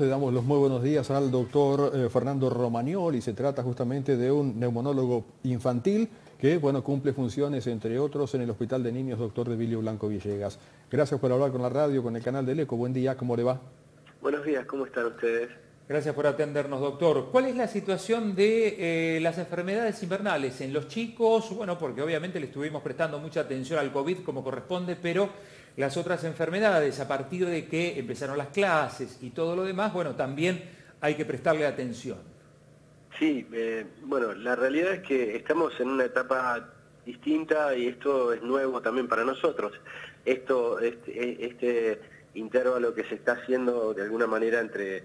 Le damos los muy buenos días al doctor eh, Fernando Romagnoli. Se trata justamente de un neumonólogo infantil que bueno, cumple funciones, entre otros, en el Hospital de Niños Doctor de Vilio Blanco Villegas. Gracias por hablar con la radio, con el canal del ECO. Buen día, ¿cómo le va? Buenos días, ¿cómo están ustedes? Gracias por atendernos, doctor. ¿Cuál es la situación de eh, las enfermedades invernales en los chicos? Bueno, porque obviamente le estuvimos prestando mucha atención al COVID como corresponde, pero las otras enfermedades, a partir de que empezaron las clases y todo lo demás, bueno, también hay que prestarle atención. Sí, eh, bueno, la realidad es que estamos en una etapa distinta y esto es nuevo también para nosotros. Esto, este, este intervalo que se está haciendo de alguna manera entre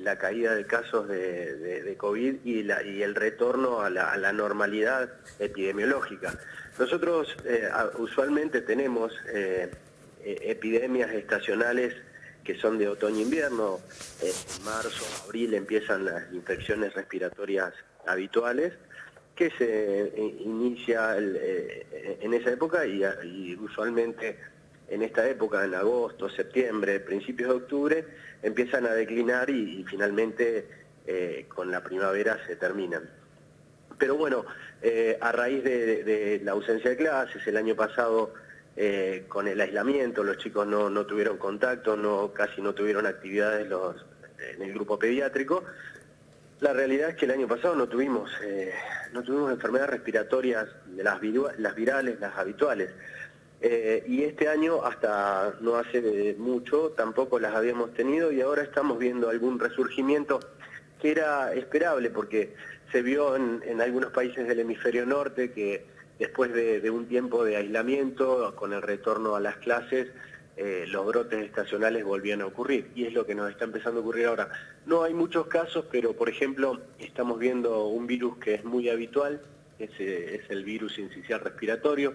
la caída de casos de, COVID y, la, el retorno a la, normalidad epidemiológica. Nosotros eh, usualmente tenemos eh, e, epidemias estacionales que son de otoño-invierno. Eh, en marzo, abril empiezan las infecciones respiratorias habituales que se inicia en esa época y usualmente en esta época, en agosto, septiembre, principios de octubre, empiezan a declinar y, finalmente eh, con la primavera se terminan. Pero bueno, eh, a raíz de, la ausencia de clases, el año pasado eh, con el aislamiento, los chicos no, tuvieron contacto, no, casi no tuvieron actividades los, en el grupo pediátrico. La realidad es que el año pasado no tuvimos, no tuvimos enfermedades respiratorias, de las, las virales, las habituales. Eh, y este año, hasta no hace mucho, tampoco las habíamos tenido y ahora estamos viendo algún resurgimiento que era esperable porque se vio en, algunos países del hemisferio norte que después de, un tiempo de aislamiento, con el retorno a las clases, eh, los brotes estacionales volvían a ocurrir y es lo que nos está empezando a ocurrir ahora. No hay muchos casos, pero por ejemplo estamos viendo un virus que es muy habitual, ese es el virus incisional respiratorio,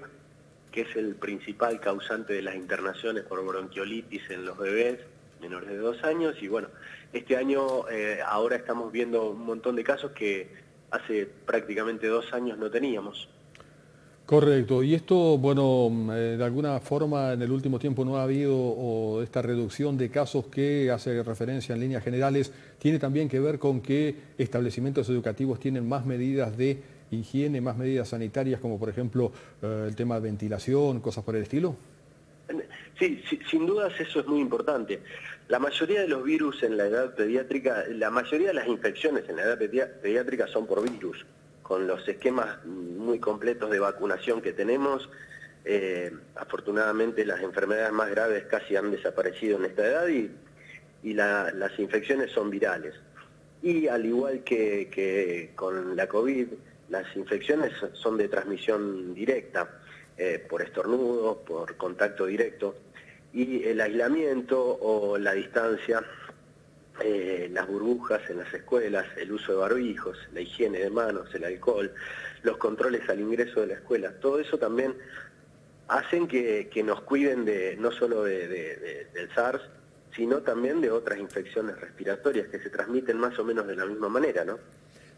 que es el principal causante de las internaciones por bronquiolitis en los bebés menores de dos años. Y bueno, este año eh, ahora estamos viendo un montón de casos que hace prácticamente dos años no teníamos. Correcto. Y esto, bueno, eh, de alguna forma en el último tiempo no ha habido esta reducción de casos que hace referencia en líneas generales, tiene también que ver con que establecimientos educativos tienen más medidas de higiene, más medidas sanitarias, como por ejemplo eh, el tema de ventilación, cosas por el estilo? Sí, sin dudas eso es muy importante. La mayoría de los virus en la edad pediátrica, la mayoría de las infecciones en la edad pediátrica son por virus, con los esquemas muy completos de vacunación que tenemos. Eh, afortunadamente las enfermedades más graves casi han desaparecido en esta edad y, las infecciones son virales. Y al igual que, con la COVID, las infecciones son de transmisión directa, eh, por estornudos, por contacto directo, y el aislamiento o la distancia, eh, las burbujas en las escuelas, el uso de barbijos, la higiene de manos, el alcohol, los controles al ingreso de la escuela, todo eso también hacen que, nos cuiden de no solo del SARS, sino también de otras infecciones respiratorias que se transmiten más o menos de la misma manera, ¿no?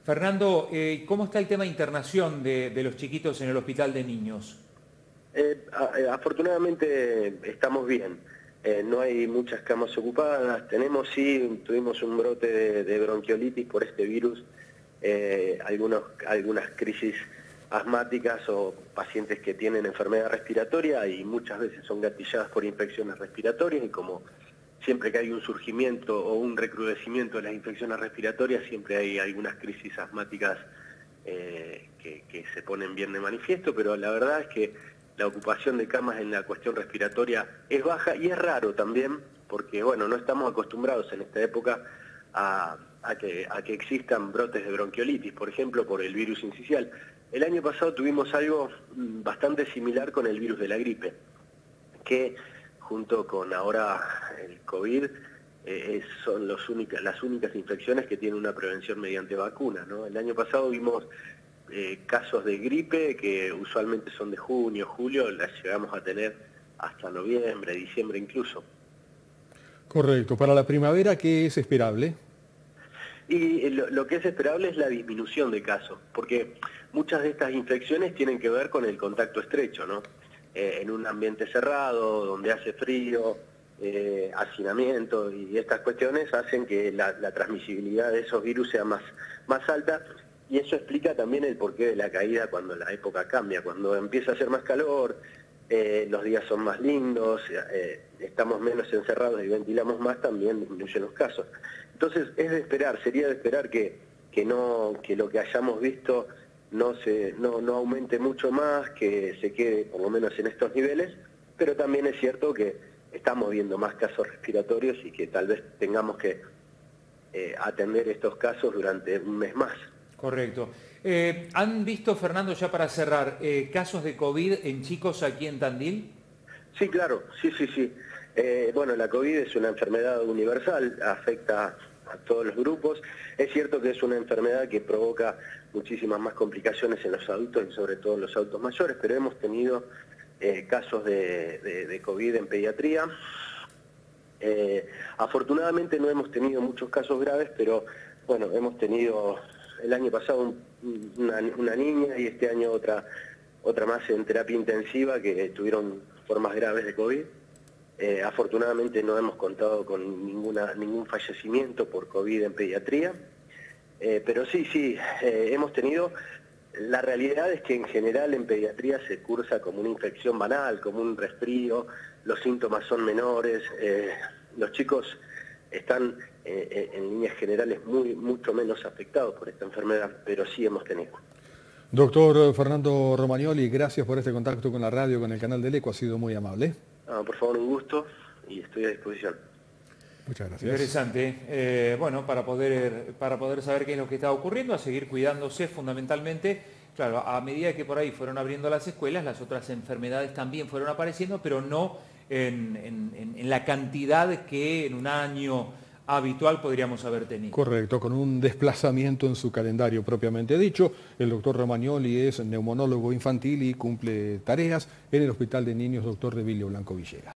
Fernando, eh, ¿cómo está el tema de internación de, los chiquitos en el hospital de niños? Eh, eh, afortunadamente estamos bien. No hay muchas camas ocupadas. Tenemos sí, tuvimos un brote de, bronquiolitis por este virus, algunos, algunas crisis asmáticas o pacientes que tienen enfermedad respiratoria y muchas veces son gatilladas por infecciones respiratorias y como siempre que hay un surgimiento o un recrudecimiento de las infecciones respiratorias, siempre hay algunas crisis asmáticas eh, que, se ponen bien de manifiesto, pero la verdad es que la ocupación de camas en la cuestión respiratoria es baja y es raro también, porque bueno, no estamos acostumbrados en esta época a, que, existan brotes de bronquiolitis, por ejemplo, por el virus incisional. El año pasado tuvimos algo mm, bastante similar con el virus de la gripe, que junto con ahora el COVID, eh, son las únicas infecciones que tienen una prevención mediante vacuna. El año pasado vimos eh, casos de gripe que usualmente son de junio, julio, las llegamos a tener hasta noviembre, diciembre incluso. Correcto. Para la primavera, ¿qué es esperable? Y lo, que es esperable es la disminución de casos, porque muchas de estas infecciones tienen que ver con el contacto estrecho, ¿no? Eh, en un ambiente cerrado, donde hace frío, eh, hacinamiento y estas cuestiones hacen que la, transmisibilidad de esos virus sea más, más alta y eso explica también el porqué de la caída cuando la época cambia, cuando empieza a hacer más calor, eh, los días son más lindos, eh, estamos menos encerrados y ventilamos más, también disminuyen los casos. Entonces es de esperar, sería de esperar que, que, no, que lo que hayamos visto no, se, no, no aumente mucho más, que se quede por lo menos en estos niveles, pero también es cierto que estamos viendo más casos respiratorios y que tal vez tengamos que eh, atender estos casos durante un mes más. Correcto. Eh, ¿Han visto, Fernando, ya para cerrar, eh, casos de COVID en chicos aquí en Tandil? Sí, claro, sí, sí, sí. bueno, la COVID es una enfermedad universal, afecta a todos los grupos. Es cierto que es una enfermedad que provoca muchísimas más complicaciones en los adultos y sobre todo en los adultos mayores, pero hemos tenido eh, casos de, COVID en pediatría. Eh, afortunadamente no hemos tenido muchos casos graves, pero bueno, hemos tenido el año pasado una, niña y este año otra, otra más en terapia intensiva que tuvieron formas graves de COVID. Eh, afortunadamente no hemos contado con ninguna, ningún fallecimiento por COVID en pediatría, pero sí, sí, hemos tenido la realidad es que en general en pediatría se cursa como una infección banal, como un resfrío, los síntomas son menores, eh, los chicos están eh, eh, en líneas generales muy, mucho menos afectados por esta enfermedad, pero sí hemos tenido. Doctor Fernando Romagnoli, gracias por este contacto con la radio, con el canal del ECO, ha sido muy amable. por favor, un gusto y estoy a disposición. Muchas gracias. Interesante. Eh, bueno, para poder, para poder saber qué es lo que está ocurriendo, a seguir cuidándose fundamentalmente. Claro, a medida que por ahí fueron abriendo las escuelas, las otras enfermedades también fueron apareciendo, pero no en, la cantidad que en un año habitual podríamos haber tenido. Correcto, con un desplazamiento en su calendario propiamente dicho. El doctor Romagnoli es neumonólogo infantil y cumple tareas en el Hospital de Niños Doctor Revilio Blanco Villegas.